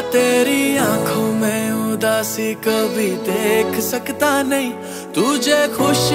तेरी आँखों में उदासी कभी देख सकता नहीं। तुझे खुश